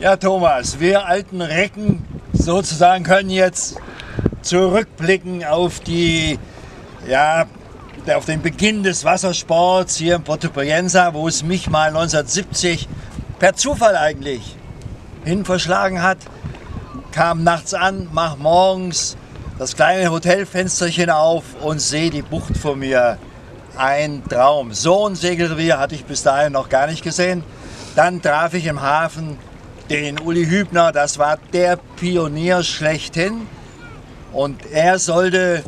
Ja, Thomas, wir alten Recken sozusagen können jetzt zurückblicken auf die, ja, auf den Beginn des Wassersports hier in Porto Poyenza, wo es mich mal 1970 per Zufall eigentlich hin verschlagen hat. Kam nachts an, mach morgens das kleine Hotelfensterchen auf und sehe die Bucht vor mir. Ein Traum. So ein Segelrevier hatte ich bis dahin noch gar nicht gesehen. Dann traf ich im Hafen den Uli Hübner, das war der Pionier schlechthin. Und er sollte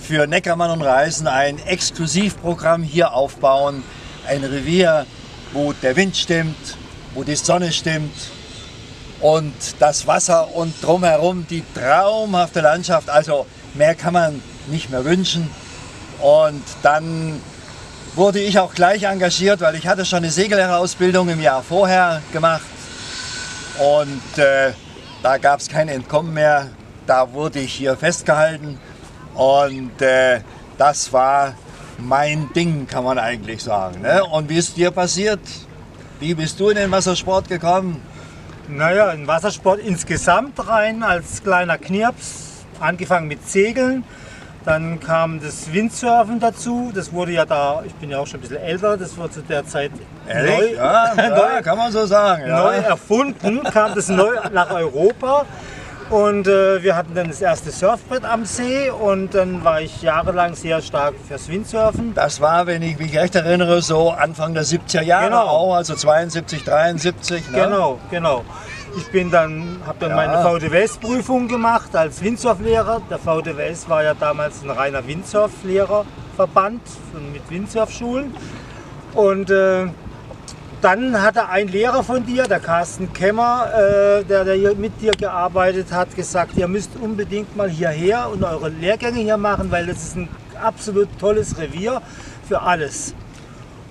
für Neckermann und Reisen ein Exklusivprogramm hier aufbauen. Ein Revier, wo der Wind stimmt, wo die Sonne stimmt und das Wasser und drumherum die traumhafte Landschaft. Also mehr kann man nicht mehr wünschen. Und dann wurde ich auch gleich engagiert, weil ich hatte schon eine Segellehrerausbildung im Jahr vorher gemacht. Und äh, da gab es kein Entkommen mehr. Da wurde ich hier festgehalten. Und äh, das war mein Ding, kann man eigentlich sagen. Ne? Und wie ist dir passiert? Wie bist du in den Wassersport gekommen? Naja, in Wassersport insgesamt rein als kleiner Knirps. Angefangen mit Segeln, dann kam das Windsurfen dazu. Das wurde ja da, ich bin ja auch schon ein bisschen älter, das wurde zu der Zeit neu, ja, ja, neu, kann man so sagen. Ja. Neu erfunden, kam das neu nach Europa. Und äh, wir hatten dann das erste Surfbrett am See und dann war ich jahrelang sehr stark fürs Windsurfen. Das war, wenn ich mich recht erinnere, so Anfang der 70er Jahre genau. auch, also 72, 73. Ne? Genau, genau. Ich bin dann, habe dann ja. meine VDWS-Prüfung gemacht als Windsurflehrer. Der VDWS war ja damals ein reiner Windsurflehrerverband mit Windsurfschulen. Und äh, dann hatte ein Lehrer von dir, der Carsten Kemmer, äh, der, der hier mit dir gearbeitet hat, gesagt, ihr müsst unbedingt mal hierher und eure Lehrgänge hier machen, weil das ist ein absolut tolles Revier für alles.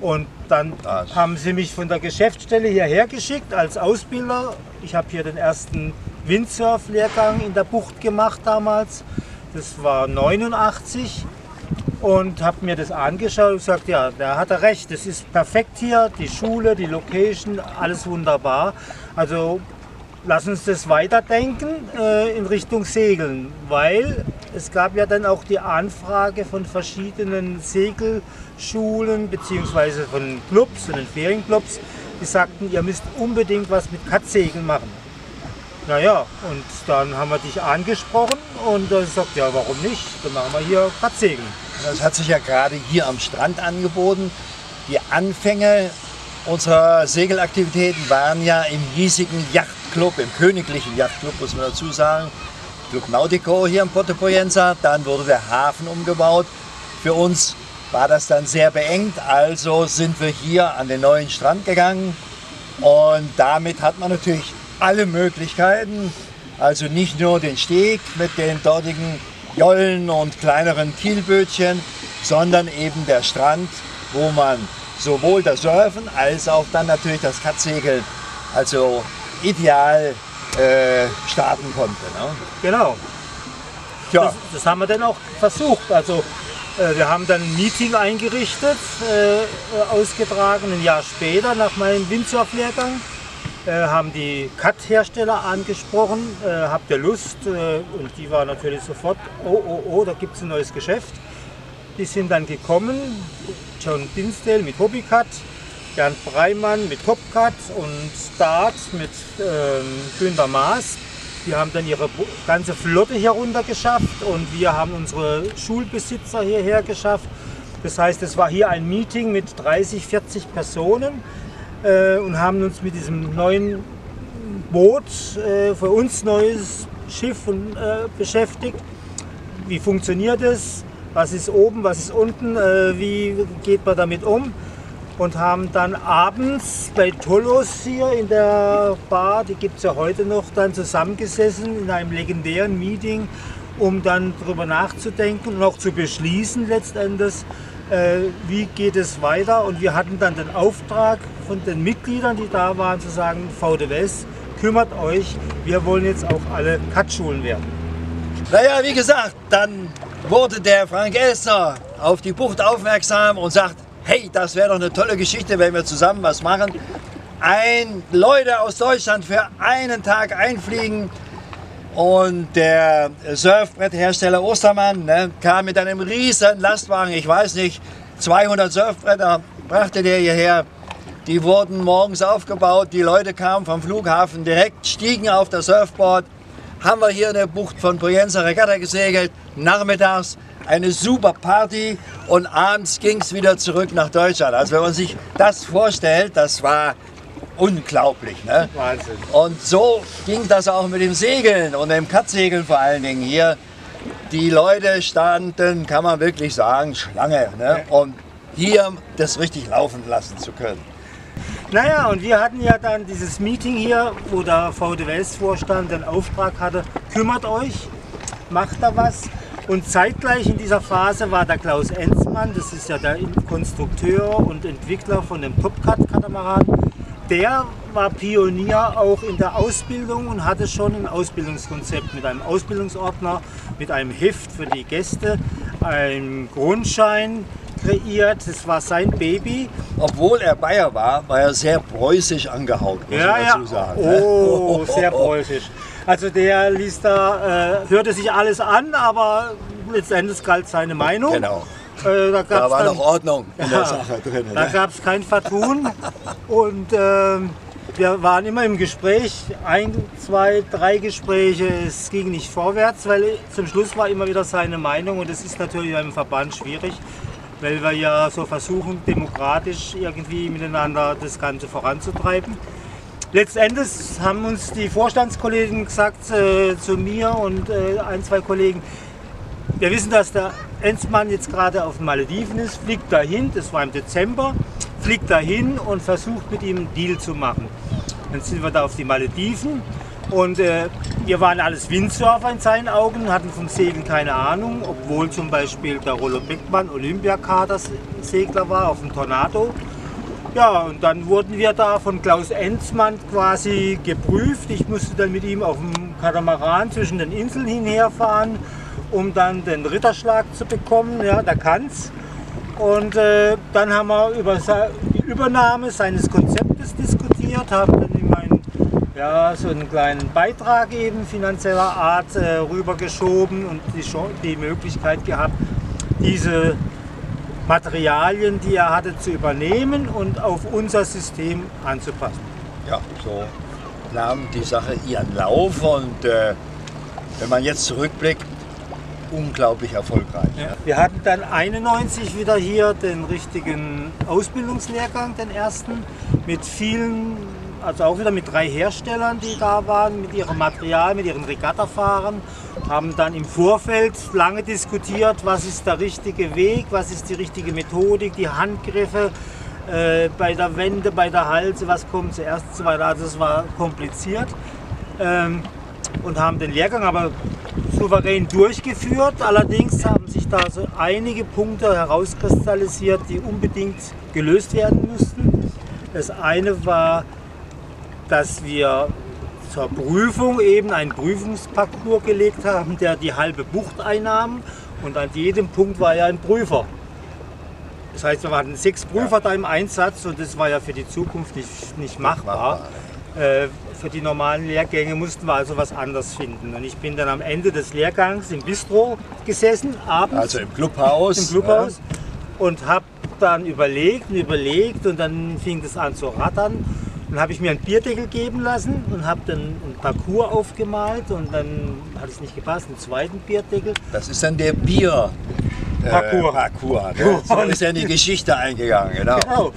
Und dann das. haben sie mich von der Geschäftsstelle hierher geschickt als Ausbilder. Ich habe hier den ersten Windsurf-Lehrgang in der Bucht gemacht damals. Das war 89 und habe mir das angeschaut und gesagt, ja, da hat er recht, das ist perfekt hier, die Schule, die Location, alles wunderbar. Also lass uns das weiterdenken äh, in Richtung Segeln, weil es gab ja dann auch die Anfrage von verschiedenen Segelschulen bzw. von Clubs, von den Ferienclubs, die sagten, ihr müsst unbedingt was mit Katzsegeln machen. Naja, und dann haben wir dich angesprochen und er sagt, ja, warum nicht? Dann machen wir hier Katzsegeln. Das hat sich ja gerade hier am Strand angeboten. Die Anfänge unserer Segelaktivitäten waren ja im riesigen Yachtclub, im königlichen Yachtclub, muss man dazu sagen. Club Nautico hier in Porto Poyenza. Dann wurde der Hafen umgebaut. Für uns war das dann sehr beengt, also sind wir hier an den neuen Strand gegangen. Und damit hat man natürlich alle Möglichkeiten, also nicht nur den Steg mit den dortigen Jollen und kleineren Kielbötchen, sondern eben der Strand, wo man sowohl das Surfen als auch dann natürlich das Katzsegeln, also ideal äh, starten konnte. Ne? Genau. Ja. Das, das, haben wir dann auch versucht. Also äh, wir haben dann ein Meeting eingerichtet, äh, ausgetragen ein Jahr später nach meinem Windsurf-Lehrgang äh, haben die Cut-Hersteller angesprochen, äh, habt ihr Lust? Äh, und die war natürlich sofort, oh, oh, oh, da gibt es ein neues Geschäft. Die sind dann gekommen, John Dinsdale mit Hobbycut, Jan Breimann mit Topcut und Start mit ähm, Günter Maas. Die haben dann ihre ganze Flotte hier runter geschafft und wir haben unsere Schulbesitzer hierher geschafft. Das heißt, es war hier ein Meeting mit 30, 40 Personen äh, und haben uns mit diesem neuen Boot, äh, für uns neues Schiff äh, beschäftigt. Wie funktioniert es? Was ist oben, was ist unten? Äh, wie geht man damit um? Und haben dann abends bei Tolos hier in der Bar, die gibt es ja heute noch, dann zusammengesessen in einem legendären Meeting, um dann darüber nachzudenken und auch zu beschließen letztendlich, äh, wie geht es weiter. Und wir hatten dann den Auftrag von den Mitgliedern, die da waren, zu sagen, VDWS, kümmert euch, wir wollen jetzt auch alle Katschulen werden. Naja, wie gesagt, dann wurde der Frank Elster auf die Bucht aufmerksam und sagt, hey, das wäre doch eine tolle Geschichte, wenn wir zusammen was machen. ein, Leute aus Deutschland für einen Tag einfliegen. Und der Surfbretthersteller Ostermann ne, kam mit einem riesen Lastwagen, ich weiß nicht, 200 Surfbretter brachte der hierher. Die wurden morgens aufgebaut, die Leute kamen vom Flughafen direkt, stiegen auf das Surfboard, haben wir hier in der Bucht von Poyenza Regatta gesegelt, nachmittags eine super Party und abends ging es wieder zurück nach Deutschland. Also wenn man sich das vorstellt, das war unglaublich. Ne? Wahnsinn. Und so ging das auch mit dem Segeln und dem Katzsegeln vor allen Dingen hier. Die Leute standen, kann man wirklich sagen, Schlange, ne? um hier das richtig laufen lassen zu können. Naja, und wir hatten ja dann dieses Meeting hier, wo der VDWS-Vorstand den Auftrag hatte, kümmert euch, macht da was. Und zeitgleich in dieser Phase war der Klaus Enzmann, das ist ja der Konstrukteur und Entwickler von dem Topcat-Katamaran, der war Pionier auch in der Ausbildung und hatte schon ein Ausbildungskonzept mit einem Ausbildungsordner, mit einem Heft für die Gäste, einem Grundschein kreiert. Das war sein Baby. Obwohl er Bayer war, war er sehr preußisch angehaut, muss Ja, ja. dazu sagen. Oh, sehr preußisch. Also der ließ da, äh, hörte sich alles an, aber letztendlich galt seine Meinung. Genau. Äh, da Da war dann, noch Ordnung in Ja. der Sache drin. Da Ne? gab es kein Vertun und ähm, wir waren immer im Gespräch, ein, zwei, drei Gespräche, es ging nicht vorwärts, weil zum Schluss war immer wieder seine Meinung und das ist natürlich im Verband schwierig, weil wir ja so versuchen, demokratisch irgendwie miteinander das Ganze voranzutreiben. Letztendlich haben uns die Vorstandskollegen gesagt äh, zu mir und äh, ein, zwei Kollegen, wir wissen, dass der Enzmann jetzt gerade auf den Malediven ist, fliegt dahin, das war im Dezember, fliegt dahin und versucht mit ihm einen Deal zu machen. Dann sind wir da auf die Malediven und äh, wir waren alles Windsurfer in seinen Augen, hatten vom Segeln keine Ahnung, obwohl zum Beispiel der Rollo Beckmann Olympiakader-Segler war auf dem Tornado. Ja, und dann wurden wir da von Klaus Enzmann quasi geprüft. Ich musste dann mit ihm auf dem Katamaran zwischen den Inseln hinherfahren, um dann den Ritterschlag zu bekommen. Ja, der kann's. Und äh, dann haben wir über die Übernahme seines Konzeptes diskutiert, haben dann ihm einen, ja, so einen kleinen Beitrag eben finanzieller Art äh, rübergeschoben und die, die Möglichkeit gehabt, diese Materialien, die er hatte, zu übernehmen und auf unser System anzupassen. Ja, so nahm die Sache ihren Lauf und äh, wenn man jetzt zurückblickt, unglaublich erfolgreich. ne? Wir hatten dann 91 wieder hier den richtigen Ausbildungslehrgang, den ersten, mit vielen, also auch wieder mit drei Herstellern, die da waren, mit ihrem Material, mit ihren Regattafahrern, haben dann im Vorfeld lange diskutiert, was ist der richtige Weg, was ist die richtige Methodik, die Handgriffe, äh, bei der Wende, bei der Halse, was kommt zuerst und so weiter. Also es war kompliziert. Ähm, und haben den Lehrgang aber souverän durchgeführt. Allerdings haben sich da so einige Punkte herauskristallisiert, die unbedingt gelöst werden mussten. Das eine war, dass wir zur Prüfung eben einen Prüfungsparcours gelegt haben, der die halbe Bucht einnahm und an jedem Punkt war ja ein Prüfer. Das heißt, wir hatten sechs Prüfer da im Einsatz und das war ja für die Zukunft nicht, nicht machbar. Äh, für die normalen Lehrgänge mussten wir also was anderes finden. Und ich bin dann am Ende des Lehrgangs im Bistro gesessen, abends Also im Clubhaus. im Clubhaus und habe dann überlegt und überlegt und dann fing das an zu rattern. Dann habe ich mir einen Bierdeckel geben lassen und habe dann einen Parcours aufgemalt und dann hat es nicht gepasst, einen zweiten Bierdeckel. Das ist dann der Bier. äh, Parcours. Parcours ne? So ist ja in die Geschichte eingegangen. Genau. Genau.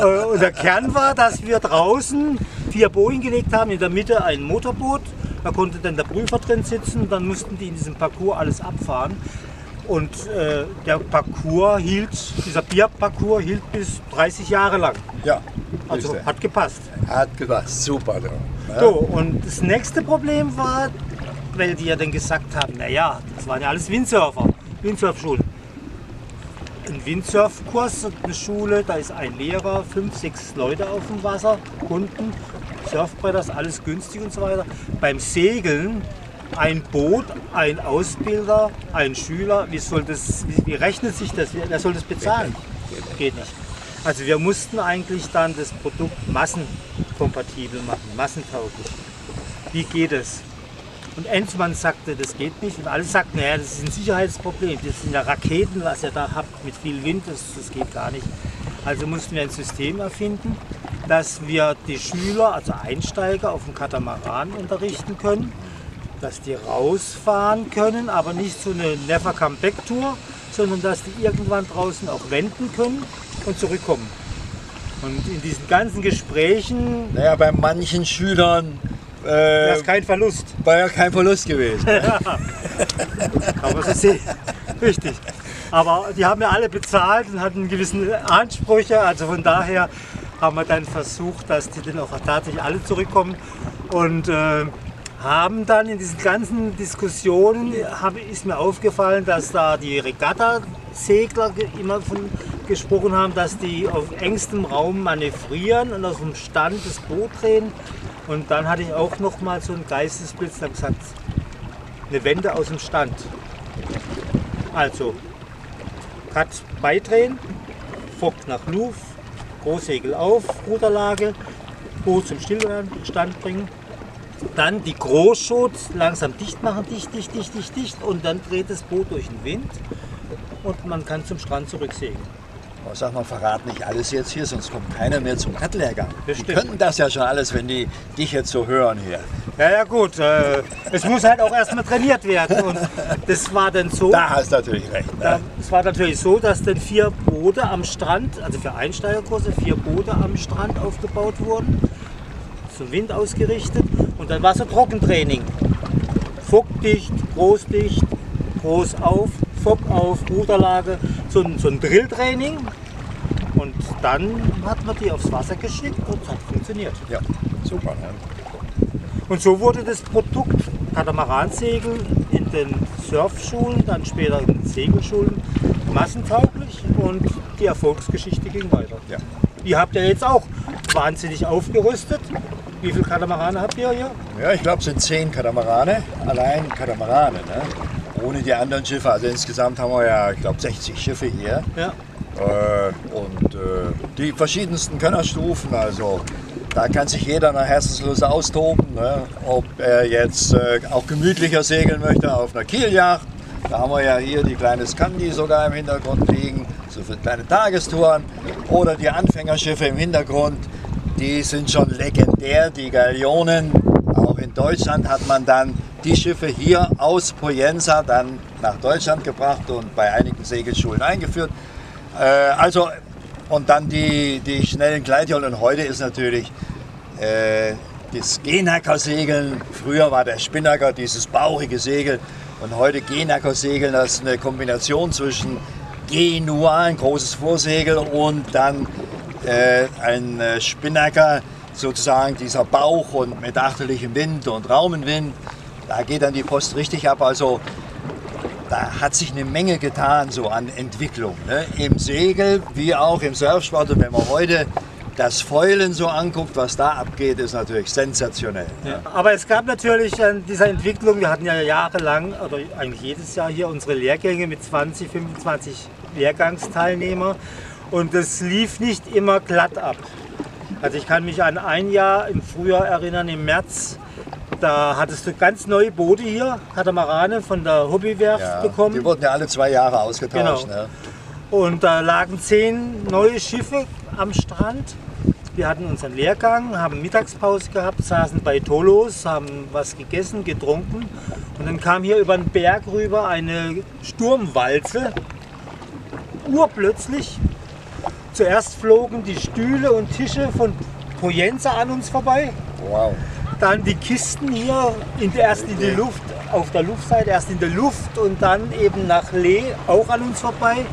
Äh, und der Kern war, dass wir draußen vier Bojen gelegt haben, in der Mitte ein Motorboot. Da konnte dann der Prüfer drin sitzen und dann mussten die in diesem Parcours alles abfahren. Und äh, der Parcours hielt, dieser Bierparcours hielt bis 30 Jahre lang. Ja, Also siehste. hat gepasst. hat gepasst. Super. ne? So, und das nächste Problem war, weil die ja dann gesagt haben, naja, das waren ja alles Windsurfer, Windsurfschulen. Ein Windsurfkurs, eine Schule, da ist ein Lehrer, fünf, sechs Leute auf dem Wasser, Kunden, Surfbretter, ist alles günstig und so weiter. Beim Segeln ein Boot, ein Ausbilder, ein Schüler, wie, soll das, wie, wie rechnet sich das, wer soll das bezahlen? Geht nicht. Also wir mussten eigentlich dann das Produkt massenkompatibel machen, massentauglich. Wie geht es? Und Enzmann sagte, das geht nicht. Und alle sagten, naja, das ist ein Sicherheitsproblem. Das sind ja Raketen, was ihr da habt mit viel Wind, das, das geht gar nicht. Also mussten wir ein System erfinden, dass wir die Schüler, also Einsteiger, auf dem Katamaran unterrichten können, dass die rausfahren können, aber nicht so eine Never Come Back Tour, sondern dass die irgendwann draußen auch wenden können und zurückkommen. Und in diesen ganzen Gesprächen. Naja, bei manchen Schülern äh, wäre es kein Verlust. War ja kein Verlust gewesen. ja. Aber so sehen. Richtig. Aber die haben ja alle bezahlt und hatten gewissen Ansprüche. Also von daher haben wir dann versucht, dass die dann auch tatsächlich alle zurückkommen. Und äh, haben dann in diesen ganzen Diskussionen, hab, ist mir aufgefallen, dass da die Regatta-Segler immer von gesprochen haben, dass die auf engstem Raum manövrieren und aus dem Stand das Boot drehen. Und dann hatte ich auch noch mal so einen Geistesblitz, da gesagt, eine Wende aus dem Stand. Also, Cut beidrehen, Fock nach Luft, Großsegel auf, Ruderlage, Boot zum Stillstand bringen. Dann die Großschot langsam dicht machen, dicht, dicht, dicht, dicht, dicht und dann dreht das Boot durch den Wind und man kann zum Strand zurücksegeln. Oh, sag mal, verrat nicht alles jetzt hier, sonst kommt keiner mehr zum Cutlehrgang. Die könnten das ja schon alles, wenn die dich jetzt so hören hier. Ja, ja gut, äh, es muss halt auch erstmal trainiert werden und das war dann so. Da hast du natürlich recht. Da, Ne? es war natürlich so, dass dann vier Boote am Strand, also für Einsteigerkurse, vier Boote am Strand aufgebaut wurden, zum Wind ausgerichtet. Und dann war so Trockentraining. Fockdicht, großdicht, groß auf, Fock auf, Ruderlage, so ein, so ein Drilltraining. Und dann hat man die aufs Wasser geschickt und es hat funktioniert. Ja, super. Ne? Und so wurde das Produkt Katamaransegeln in den Surfschulen, dann später in den Segelschulen massentauglich und die Erfolgsgeschichte ging weiter. Ja. Ihr habt ja jetzt auch wahnsinnig aufgerüstet. Wie viele Katamarane habt ihr hier? Ja, ich glaube, es sind zehn Katamarane, allein Katamarane, ne? ohne die anderen Schiffe. Also insgesamt haben wir ja, ich glaube, 60 Schiffe hier. Ja. Äh, und äh, die verschiedensten Könnerstufen, also da kann sich jeder nach Herzenslust austoben. Ne? Ob er jetzt äh, auch gemütlicher segeln möchte auf einer Kieljacht. Da haben wir ja hier die kleine Scandi sogar im Hintergrund liegen, so für kleine Tagestouren. Oder die Anfängerschiffe im Hintergrund, die sind schon legendär, die Galionen. Auch in Deutschland hat man dann die Schiffe hier aus Poyenza dann nach Deutschland gebracht und bei einigen Segelschulen eingeführt. Äh, also, und dann die, die schnellen Gleitjolle. Und heute ist natürlich äh, das Genacker-Segeln. Früher war der Spinnaker dieses bauchige Segel. Und heute Genacker-Segeln, das ist eine Kombination zwischen Genua, ein großes Vorsegel, und dann äh, ein äh, Spinnaker, sozusagen dieser Bauch und mit achterlichem Wind und Raumenwind. Da geht dann die Post richtig ab. Also da hat sich eine Menge getan so an Entwicklung. Ne? Im Segel wie auch im Surfsport. Und wenn man heute das Fäulen so anguckt, was da abgeht, ist natürlich sensationell. Ne? Aber es gab natürlich an dieser Entwicklung, wir hatten ja jahrelang, oder eigentlich jedes Jahr hier unsere Lehrgänge mit 20, 25 Lehrgangsteilnehmer und es lief nicht immer glatt ab. Also ich kann mich an ein Jahr im Frühjahr erinnern, im März, da hattest du ganz neue Boote hier, Katamarane von der Hobbywerft Ja, bekommen. die wurden ja alle zwei Jahre ausgetauscht. Genau. Ne? Und da lagen zehn neue Schiffe am Strand. Wir hatten unseren Lehrgang, haben Mittagspause gehabt, saßen bei Tolos, haben was gegessen, getrunken. Und dann kam hier über den Berg rüber eine Sturmwalze. Urplötzlich. Zuerst flogen die Stühle und Tische von Poyenza an uns vorbei. Wow. Dann die Kisten hier in der, erst in die Luft, auf der Luftseite, erst in der Luft und dann eben nach Lee auch an uns vorbei.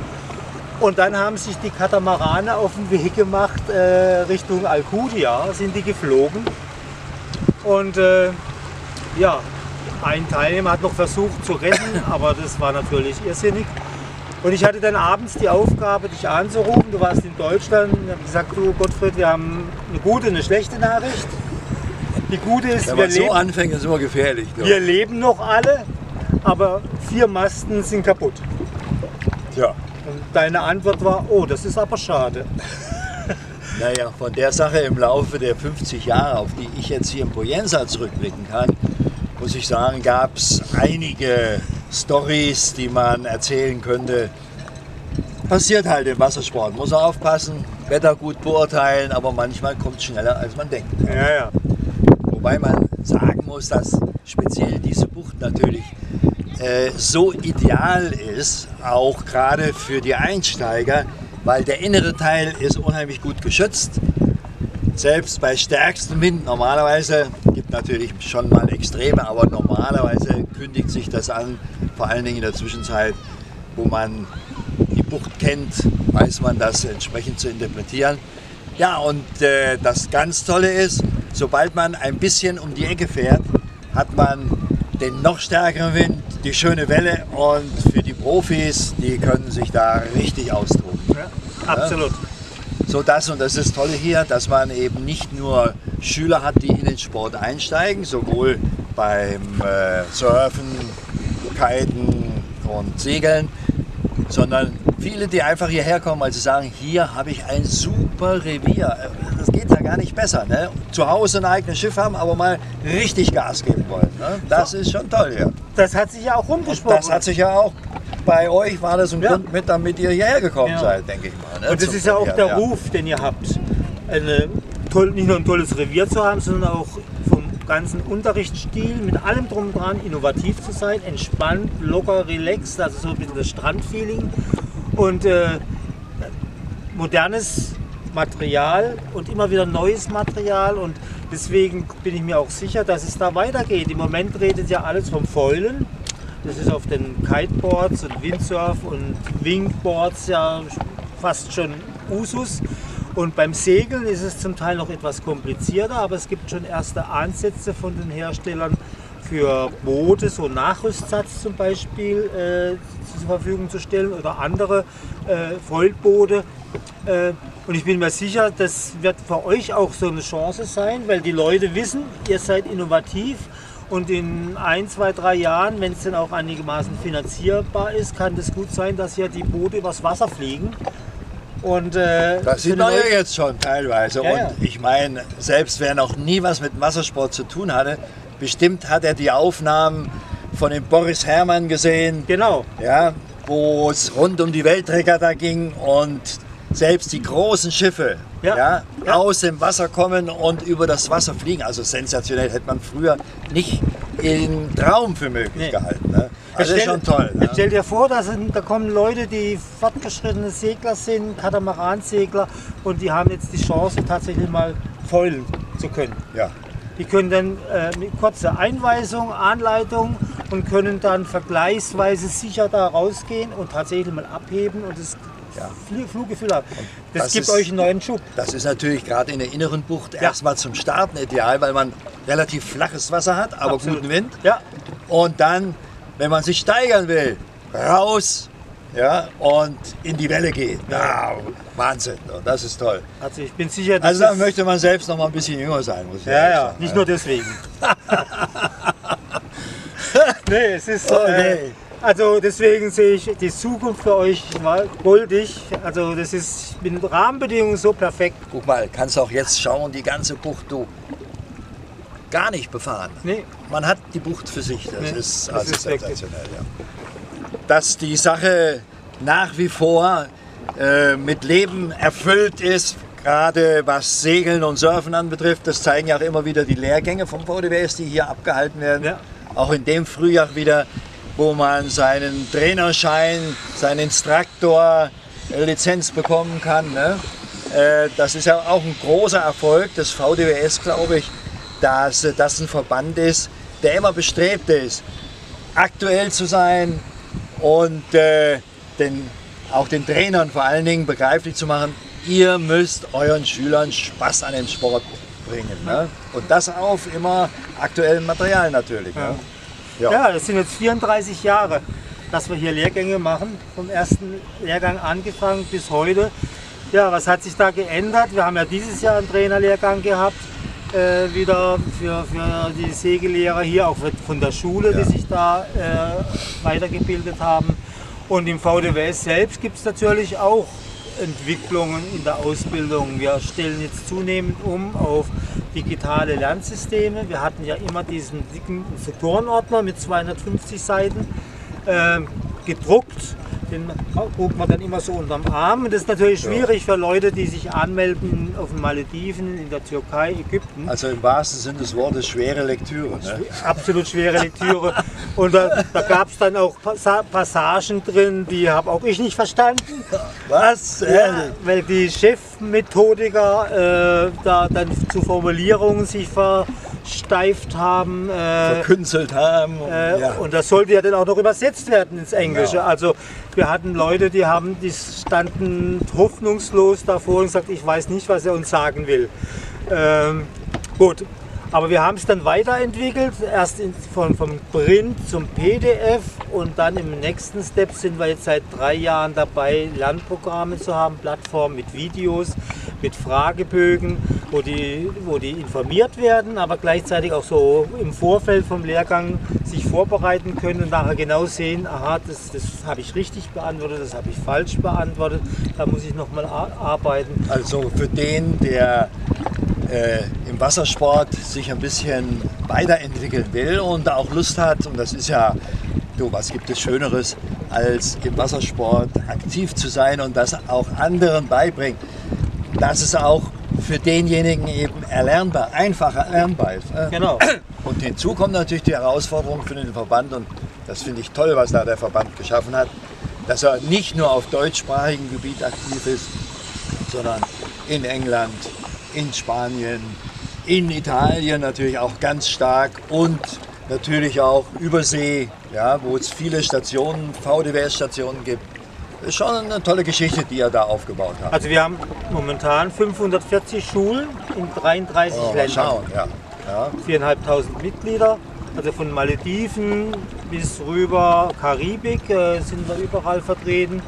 Und dann haben sich die Katamarane auf den Weg gemacht äh, Richtung Alcudia, sind die geflogen. Und äh, ja, ein Teilnehmer hat noch versucht zu retten, aber das war natürlich irrsinnig. Und ich hatte dann abends die Aufgabe, dich anzurufen. Du warst in Deutschland und habe gesagt, du Gottfried, wir haben eine gute, eine schlechte Nachricht. Die gute ist, Wenn wir man so leben, anfängt, ist immer gefährlich. Ne? wir leben noch alle, aber vier Masten sind kaputt. Tja. Und deine Antwort war, oh, das ist aber schade. Naja, von der Sache im Laufe der 50 Jahre, auf die ich jetzt hier in Poyenza zurückblicken kann, muss ich sagen, gab es einige Stories, die man erzählen könnte. Passiert halt im Wassersport. Muss man aufpassen, Wetter gut beurteilen, aber manchmal kommt es schneller, als man denkt. Ja, ja. Wobei man sagen muss, dass speziell diese Bucht natürlich äh, so ideal ist, auch gerade für die Einsteiger, weil der innere Teil ist unheimlich gut geschützt. Selbst bei stärkstem Wind, normalerweise gibt natürlich schon mal Extreme, aber normalerweise kündigt sich das an, vor allen Dingen in der Zwischenzeit, wo man die Bucht kennt, weiß man das entsprechend zu interpretieren. Ja, und äh, das ganz Tolle ist, sobald man ein bisschen um die Ecke fährt, hat man den noch stärkeren Wind, die schöne Welle und für die Profis, die können sich da richtig austoben. ja absolut. So das und das ist toll hier, dass man eben nicht nur Schüler hat, die in den Sport einsteigen, sowohl beim äh, Surfen, Kiten und Segeln, sondern viele, die einfach hierher kommen, weil sie sagen, hier habe ich ein super Revier. Das geht ja gar nicht besser. Ne? Zu Hause ein eigenes Schiff haben, aber mal richtig Gas geben wollen. Ne? Das ist schon toll hier. Das hat sich ja auch rumgesprochen. Das hat sich ja auch bei euch war das ein Ja. Grund mit, damit ihr hierher gekommen Ja. seid, denke ich mal. Ne? Und das Zum ist ja auch der ja. Ruf, den ihr habt. Eine, toll, nicht nur ein tolles Revier zu haben, sondern auch ganzen Unterrichtsstil mit allem drum und dran innovativ zu sein, entspannt, locker, relaxed, also so ein bisschen das Strandfeeling und äh, modernes Material und immer wieder neues Material und deswegen bin ich mir auch sicher, dass es da weitergeht. Im Moment redet ja alles vom Foilen. Das ist auf den Kiteboards und Windsurf und Wingboards ja fast schon Usus. Und beim Segeln ist es zum Teil noch etwas komplizierter, aber es gibt schon erste Ansätze von den Herstellern für Boote, so Nachrüstsatz zum Beispiel äh, zur Verfügung zu stellen oder andere äh, Vollboote. Äh, und ich bin mir sicher, das wird für euch auch so eine Chance sein, weil die Leute wissen, ihr seid innovativ und in ein, zwei, drei Jahren, wenn es dann auch einigermaßen finanzierbar ist, kann es gut sein, dass hier die Boote übers Wasser fliegen. Und, äh, Das sieht man ja jetzt schon teilweise. Ja, und ja. ich meine, selbst wer noch nie was mit Wassersport zu tun hatte, bestimmt hat er die Aufnahmen von dem Boris Herrmann gesehen, Genau. ja, wo es rund um die Weltregatta ging und selbst die großen Schiffe Ja, ja, ja. aus dem Wasser kommen und über das Wasser fliegen. Also sensationell hätte man früher nicht im Traum für möglich Nee. gehalten. Ne? Also ist schon toll. Ne? stell dir vor, da, sind, da kommen Leute, die fortgeschrittene Segler sind, Katamaran-Segler und die haben jetzt die Chance, tatsächlich mal foilen zu können. Ja. Die können dann äh, mit kurzer Einweisung, Anleitung und können dann vergleichsweise sicher da rausgehen und tatsächlich mal abheben und das Ja. Fl- Fluggefühl haben. Das, das gibt ist- euch einen neuen Schub. Das ist natürlich gerade in der inneren Bucht erstmal zum Starten ideal, weil man relativ flaches Wasser hat, aber Absolut. guten Wind. Ja, Und dann, wenn man sich steigern will, raus ja, und in die Welle gehen. Ja, Wahnsinn, das ist toll. also ich bin sicher, dass Also da das- möchte man selbst noch mal ein bisschen jünger sein, muss ich Ja, ja, sagen. nicht nur deswegen. nee, es ist. Okay. Äh, also deswegen sehe ich die Zukunft für euch mal goldig. Also das ist mit den Rahmenbedingungen so perfekt. Guck mal, kannst auch jetzt schauen, die ganze Bucht, du gar nicht befahren. Nee, Man hat die Bucht für sich, das Nee, ist, das also ist wirklich- sensationell. Ja. Dass die Sache nach wie vor äh, mit Leben erfüllt ist, gerade was Segeln und Surfen anbetrifft, das zeigen ja auch immer wieder die Lehrgänge vom VDWS, die hier abgehalten werden. Ja. Auch in dem Frühjahr wieder, wo man seinen Trainerschein, seinen Instruktor äh, Lizenz bekommen kann. Ne? Äh, Das ist ja auch ein großer Erfolg des VDWS, glaube ich, dass äh, das ein Verband ist, der immer bestrebt ist, aktuell zu sein und äh, den, auch den Trainern vor allen Dingen begreiflich zu machen, ihr müsst euren Schülern Spaß an dem Sport bringen. Ne? Und das auf immer aktuellem Material natürlich. Ne? Ja. ja, das sind jetzt 34 Jahre, dass wir hier Lehrgänge machen. Vom ersten Lehrgang angefangen bis heute. Ja, was hat sich da geändert? Wir haben ja dieses Jahr einen Trainerlehrgang gehabt. Äh, wieder für, für die Segellehrer hier, auch von der Schule, Ja. die sich da äh, weitergebildet haben. Und im VDWS selbst gibt es natürlich auch Entwicklungen in der Ausbildung. Wir stellen jetzt zunehmend um auf digitale Lernsysteme. Wir hatten ja immer diesen dicken Sektorenordner mit 250 Seiten äh, gedruckt den trug man dann immer so unterm Arm. Und das ist natürlich schwierig ja. für Leute, die sich anmelden auf den Malediven, in der Türkei, Ägypten. Also im wahrsten Sinne des Wortes schwere Lektüre. Ne? Absolut schwere Lektüre. Und da, da gab es dann auch Passagen drin, die habe auch ich nicht verstanden. Was? Ja, weil die Chefmethodiker äh, da dann zu Formulierungen sich ver versteift haben. Äh, Verkünstelt haben. Äh, ja. Und das sollte ja dann auch noch übersetzt werden ins Englische. Ja. Also wir hatten Leute, die haben, die standen hoffnungslos davor und gesagt, ich weiß nicht, was er uns sagen will. Ähm, gut, aber wir haben es dann weiterentwickelt, erst in, von, vom Print zum PDF und dann im nächsten Step sind wir jetzt seit drei Jahren dabei, Lernprogramme zu haben, Plattformen mit Videos, mit Fragebögen, wo die, wo die informiert werden, aber gleichzeitig auch so im Vorfeld vom Lehrgang sich vorbereiten können und nachher genau sehen, aha, das, das habe ich richtig beantwortet, das habe ich falsch beantwortet, da muss ich nochmal arbeiten. Also für den, der äh, im Wassersport sich ein bisschen weiterentwickeln will und auch Lust hat, und das ist ja, du, was gibt es Schöneres, als im Wassersport aktiv zu sein und das auch anderen beibringen, dass es auch für denjenigen eben erlernbar, einfacher erlernbar ist. Äh. Genau. Und hinzu kommt natürlich die Herausforderung für den Verband und das finde ich toll, was da der Verband geschaffen hat, dass er nicht nur auf deutschsprachigem Gebiet aktiv ist, sondern in England, in Spanien, in Italien natürlich auch ganz stark und natürlich auch Übersee, ja, wo es viele Stationen, VDWS-Stationen gibt. Das ist schon eine tolle Geschichte, die er da aufgebaut hat. Also wir haben momentan 540 Schulen in 33 oh, Ländern. Schauen, ja. ja. 4.500 Mitglieder, also von Malediven bis rüber Karibik äh, sind wir überall vertreten.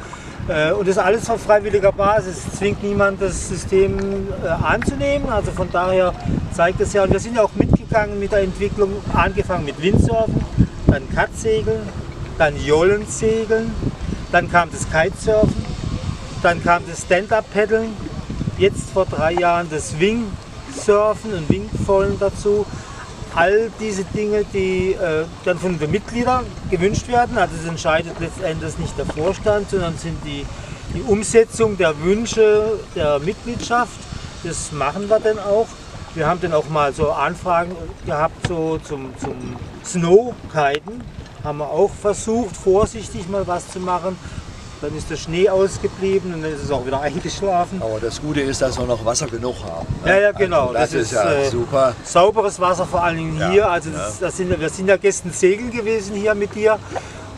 Äh, und das alles auf freiwilliger Basis. Es zwingt niemand, das System äh, anzunehmen. Also von daher zeigt es ja, und wir sind ja auch mitgegangen mit der Entwicklung, angefangen mit Windsurfen, dann Katsegeln, dann Jollensegeln, dann kam das Kitesurfen, dann kam das Stand-Up-Paddeln, jetzt vor drei Jahren das Wingsurfen und Wingfallen dazu all diese Dinge, die äh, dann von den Mitgliedern gewünscht werden. Also es entscheidet letztendlich nicht der Vorstand, sondern sind die, die Umsetzung der Wünsche der Mitgliedschaft. Das machen wir dann auch. Wir haben dann auch mal so Anfragen gehabt so zum, zum Snow-Kiten. Haben wir auch versucht, vorsichtig mal was zu machen. Dann ist der Schnee ausgeblieben und dann ist es auch wieder eingeschlafen. Aber das Gute ist, dass wir noch Wasser genug haben. Ne? Ja, ja, genau. Also das, das, ist, ja äh, super. Sauberes Wasser vor allen Dingen ja, hier. Also das, das sind, wir sind ja gestern segeln gewesen hier mit dir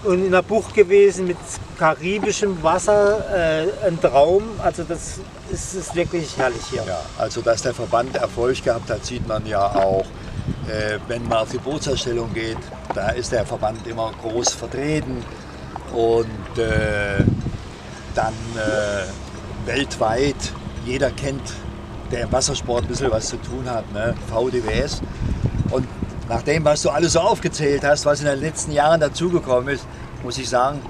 und in der Bucht gewesen mit karibischem Wasser. Äh, ein Traum. Also das ist, ist wirklich herrlich hier. Ja, also dass der Verband Erfolg gehabt hat, sieht man ja auch. Äh, wenn man auf die Bootserstellung geht, da ist der Verband immer groß vertreten und äh, dann äh, weltweit, jeder kennt, der im Wassersport ein bisschen was zu tun hat, ne? VDWS. Und nach dem, was du alles so aufgezählt hast, was in den letzten Jahren dazugekommen ist, muss ich sagen,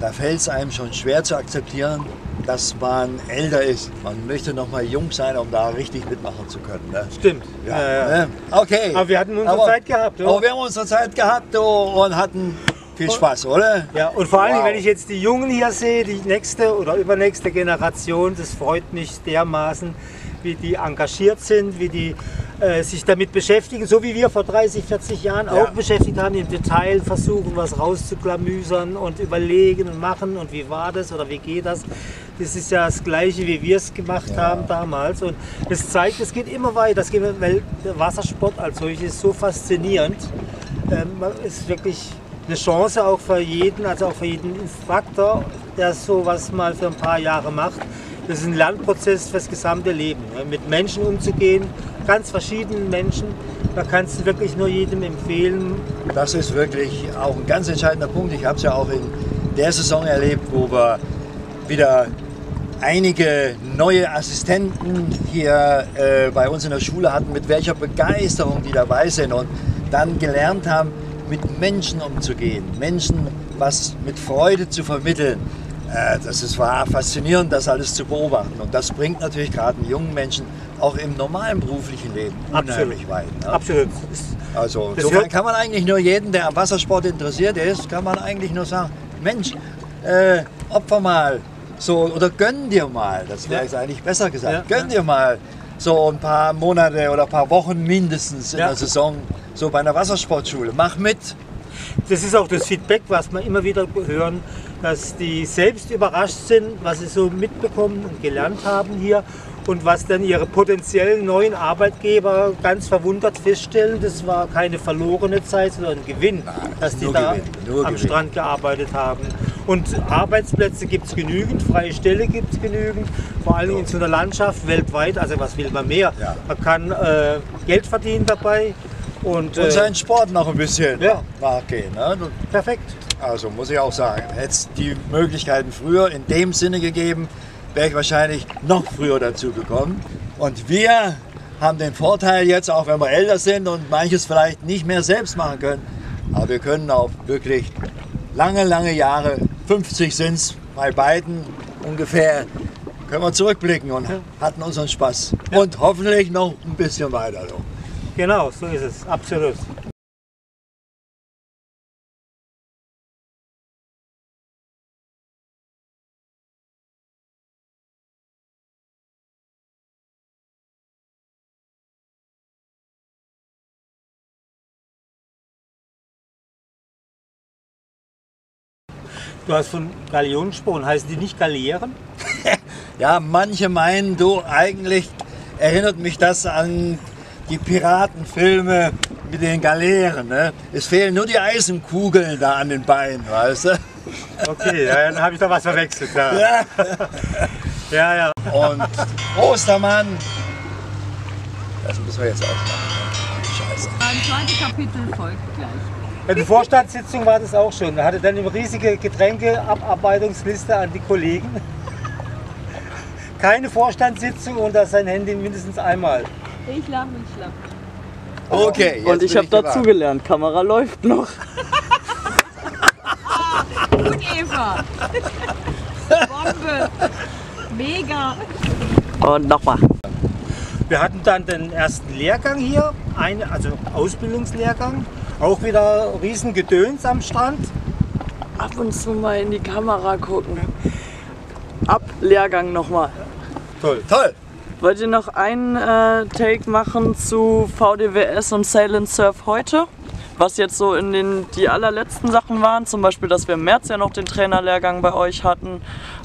da fällt es einem schon schwer zu akzeptieren, dass man älter ist. Man möchte noch mal jung sein, um da richtig mitmachen zu können. Ne? Stimmt. Ja, ja, ja. Ne? Okay. Aber wir hatten unsere aber, Zeit gehabt. Oder? Aber wir haben unsere Zeit gehabt und hatten viel Spaß, oder? Ja, und vor allem, wow. wenn ich jetzt die Jungen hier sehe, die nächste oder übernächste Generation, das freut mich dermaßen, wie die engagiert sind, wie die äh, sich damit beschäftigen, so wie wir vor 30, 40 Jahren ja. auch beschäftigt haben, im Detail versuchen, was rauszuklamüsern und überlegen und machen und wie war das oder wie geht das. Das ist ja das Gleiche, wie wir es gemacht ja. haben damals. Und es zeigt, es geht immer weiter. Das geht, weil der Wassersport als solches ist so faszinierend. Ähm, ist wirklich eine Chance auch für jeden, also auch für jeden Instruktor, der sowas mal für ein paar Jahre macht. Das ist ein Lernprozess fürs gesamte Leben. Mit Menschen umzugehen, ganz verschiedenen Menschen, da kannst du wirklich nur jedem empfehlen. Das ist wirklich auch ein ganz entscheidender Punkt. Ich habe es ja auch in der Saison erlebt, wo wir wieder einige neue Assistenten hier äh, bei uns in der Schule hatten, mit welcher Begeisterung die dabei sind und dann gelernt haben, mit Menschen umzugehen, Menschen was mit Freude zu vermitteln. äh, das ist war faszinierend, das alles zu beobachten. Und das bringt natürlich gerade einen jungen Menschen auch im normalen beruflichen Leben unheimlich Absolut. weit. Ne? Absolut. Also insofern hört- kann man eigentlich nur jeden, der am Wassersport interessiert ist, kann man eigentlich nur sagen, Mensch, äh, opfer mal so oder gönn dir mal, das wäre Ja. jetzt eigentlich besser gesagt, Ja, gönn dir mal so ein paar Monate oder ein paar Wochen mindestens in Ja. der Saison so bei einer Wassersportschule. Mach mit. Das ist auch das Feedback, was wir immer wieder hören, dass die selbst überrascht sind, was sie so mitbekommen und gelernt haben hier und was dann ihre potenziellen neuen Arbeitgeber ganz verwundert feststellen, das war keine verlorene Zeit, sondern ein Gewinn, dass die da Gewinn, am Gewinn. Strand gearbeitet haben. Und Arbeitsplätze gibt es genügend, freie Stelle gibt es genügend, vor allem in so einer Landschaft weltweit, also was will man mehr? Ja. Man kann äh, Geld verdienen dabei und, Und äh, seinen Sport noch ein bisschen Ja. nachgehen. Ne? perfekt. Also muss ich auch sagen, hätte es die Möglichkeiten früher in dem Sinne gegeben, wäre ich wahrscheinlich noch früher dazu gekommen. Und wir haben den Vorteil jetzt, auch wenn wir älter sind und manches vielleicht nicht mehr selbst machen können, aber wir können auch wirklich lange, lange Jahre, 50 sind es bei beiden ungefähr, können wir zurückblicken und hatten unseren Spaß. Und hoffentlich noch ein bisschen weiter. So. Genau, so ist es, absolut. Du hast von Galeonen gesprochen, heißen die nicht Galeeren? Ja, manche meinen, du, eigentlich erinnert mich das an die Piratenfilme mit den Galeeren. Ne? Es fehlen nur die Eisenkugeln da an den Beinen, weißt du? Okay, ja, dann habe ich da was verwechselt. Ja, Ja. ja. ja. Und Ostermann, das müssen wir jetzt ausmachen. ne? Scheiße. Ein zweites Kapitel folgt gleich. Bei der Vorstandssitzung war das auch schon. Da hatte dann eine riesige Getränkeabarbeitungsliste an die Kollegen. Keine Vorstandssitzung und da sein Handy mindestens einmal. Ich lache mich schlapp. Okay, jetzt Und ich habe dazugelernt, Kamera läuft noch. Gut, Eva. Bombe. Mega. Und nochmal. Wir hatten dann den ersten Lehrgang hier, eine, also Ausbildungslehrgang. Auch wieder riesen Gedöns am Strand. Ab und zu mal in die Kamera gucken. Ab Lehrgang nochmal. Toll. Toll. Wollt ihr noch einen äh, Take machen zu VDWS und Sail and Surf heute? Was jetzt so in den die allerletzten Sachen waren, zum Beispiel, dass wir im März ja noch den Trainerlehrgang bei euch hatten.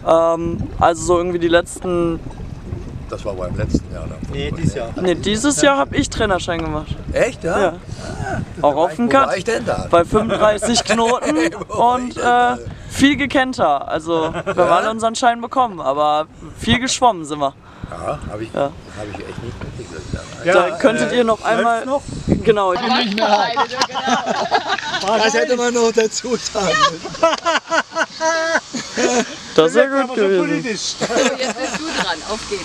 Ähm, also so irgendwie die letzten. Das war beim letzten Jahr. Ne? Nee, dieses Jahr. Ne, dieses Jahr habe ich Trainerschein gemacht. Echt, ja? Ja. Auch auf dem Wo war Cut. ich denn da? bei 35 Knoten ich und äh, viel gekennter. Also wir haben alle unseren Schein bekommen, aber viel geschwommen sind wir. Ja, habe ich, Ja. hab ich echt nicht mitgekriegt. da könntet ihr noch einmal. noch? Genau, Das hätte man noch dazu sagen müssen. das wäre Aber gut schon gewesen. politisch. So, jetzt bist du dran. Auf geht's.